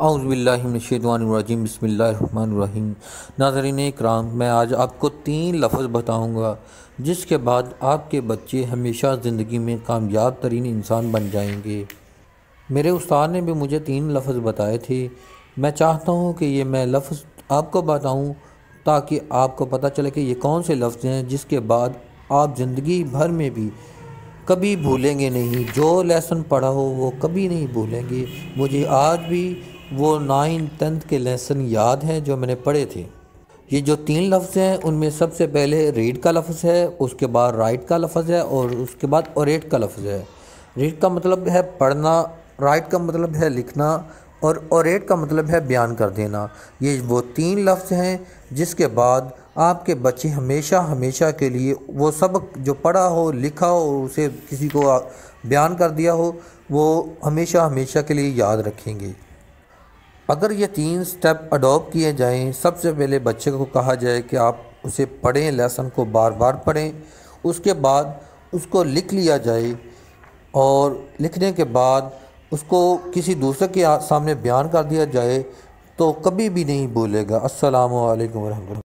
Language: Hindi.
अउज़बिल्लिमिनशैतानिर्रजीम बिस्मिल्लाहिर्रहमानिर्रहीम नाज़रीन कराम मैं आज आपको तीन लफ्ज़ बताऊँगा, जिसके बाद आपके बच्चे हमेशा ज़िंदगी में कामयाब तरीन इंसान बन जाएँगे। मेरे उस्ताद ने भी मुझे तीन लफ्ज़ बताए थे। मैं चाहता हूँ कि ये मैं लफ्ज़ आपको बताऊँ, ताकि आपको पता चले कि ये कौन से लफ्ज़ हैं, जिसके बाद आप ज़िंदगी भर में भी कभी भूलेंगे नहीं। जो लेसन पढ़ा हो, वो कभी नहीं भूलेंगे। मुझे आज भी वो नाइन टेंथ के लेसन याद हैं जो मैंने पढ़े थे। ये जो तीन लफ्ज़ हैं, उनमें सबसे पहले रीड का लफ्ज़ है, उसके बाद राइट का लफ्ज़ है और उसके बाद ओरेट का लफ्ज़ है। रीड का मतलब है पढ़ना राइट का मतलब है लिखना और ओरेट का मतलब है बयान कर देना। ये वो तीन लफ्ज़ हैं जिसके बाद आपके बच्चे हमेशा हमेशा के लिए वो सबक जो पढ़ा हो, लिखा हो, उसे किसी को बयान कर दिया हो, वो हमेशा हमेशा के लिए याद रखेंगे। अगर ये तीन स्टेप अडॉप्ट किए जाएँ, सबसे पहले बच्चे को कहा जाए कि आप उसे पढ़ें लेसन को बार बार पढ़ें। उसके बाद उसको लिख लिया जाए और लिखने के बाद उसको किसी दूसरे के सामने बयान कर दिया जाए तो कभी भी नहीं बोलेगा अस्सलाम वालेकुम